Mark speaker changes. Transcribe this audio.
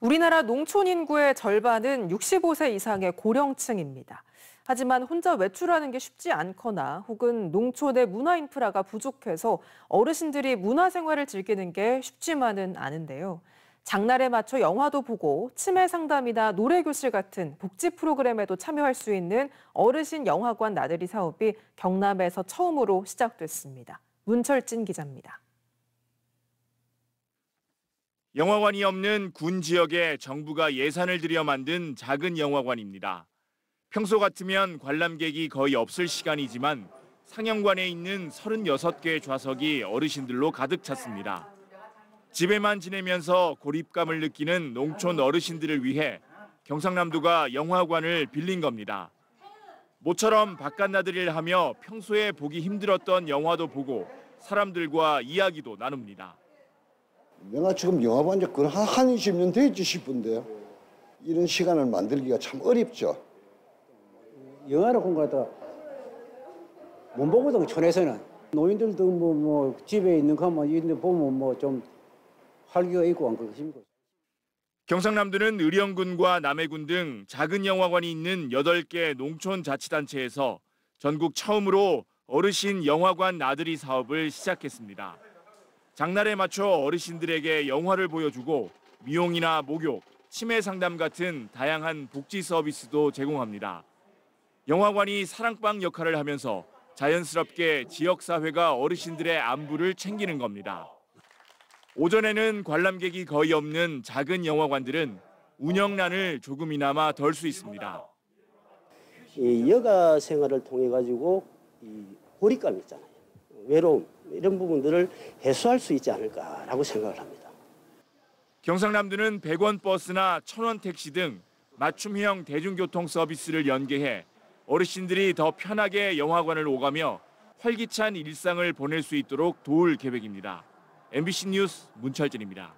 Speaker 1: 우리나라 농촌 인구의 절반은 65세 이상의 고령층입니다. 하지만 혼자 외출하는 게 쉽지 않거나 혹은 농촌의 문화 인프라가 부족해서 어르신들이 문화 생활을 즐기는 게 쉽지만은 않은데요. 장날에 맞춰 영화도 보고 치매 상담이나 노래 교실 같은 복지 프로그램에도 참여할 수 있는 어르신 영화관 나들이 사업이 경남에서 처음으로 시작됐습니다. 문철진 기자입니다.
Speaker 2: 영화관이 없는 군 지역에 정부가 예산을 들여 만든 작은 영화관입니다. 평소 같으면 관람객이 거의 없을 시간이지만 상영관에 있는 36개의 좌석이 어르신들로 가득 찼습니다. 집에만 지내면서 고립감을 느끼는 농촌 어르신들을 위해 경상남도가 영화관을 빌린 겁니다. 모처럼 바깥나들이를 하며 평소에 보기 힘들었던 영화도 보고 사람들과 이야기도 나눕니다.
Speaker 3: 내가 지금 영화 본지 그한 20년 됐지 싶은데요. 이런 시간을 만들기가 참 어렵죠.
Speaker 4: 영화를 본 거다 못 보거든 촌에서는 노인들도 뭐, 뭐 집에 있는 거만 이런 보면 뭐 좀 활기가 있고 안 그렇습니까?
Speaker 2: 경상남도는 의령군과 남해군 등 작은 영화관이 있는 8개 농촌 자치단체에서 전국 처음으로 어르신 영화관 나들이 사업을 시작했습니다. 장날에 맞춰 어르신들에게 영화를 보여주고 미용이나 목욕, 치매 상담 같은 다양한 복지 서비스도 제공합니다. 영화관이 사랑방 역할을 하면서 자연스럽게 지역사회가 어르신들의 안부를 챙기는 겁니다. 오전에는 관람객이 거의 없는 작은 영화관들은 운영난을 조금이나마 덜 수 있습니다.
Speaker 5: 이 여가 생활을 통해 가지고 이 고립감 있잖아요. 외로움 이런 부분들을 해소할 수 있지 않을까라고 생각을 합니다.
Speaker 2: 경상남도는 100원 버스나 1000원 택시 등 맞춤형 대중교통 서비스를 연계해 어르신들이 더 편하게 영화관을 오가며 활기찬 일상을 보낼 수 있도록 도울 계획입니다. MBC 뉴스 문철진입니다.